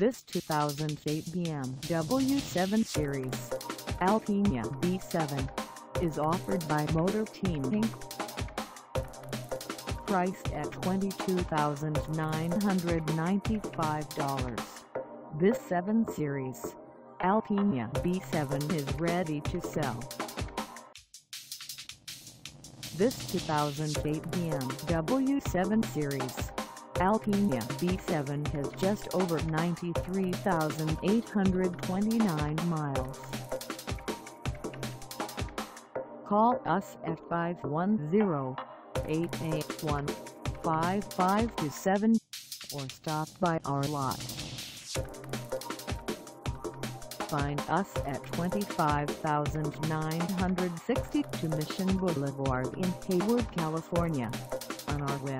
This 2008 BMW 7 Series Alpina B7 is offered by Motor Team Inc. Priced at $22,995. This 7 Series Alpina B7 is ready to sell. This 2008 BMW 7 Series Alpina B7 has just over 93,829 miles. Call us at 510-881-5527 or stop by our lot. Find us at 25962 Mission Boulevard in Hayward, California on our website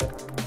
you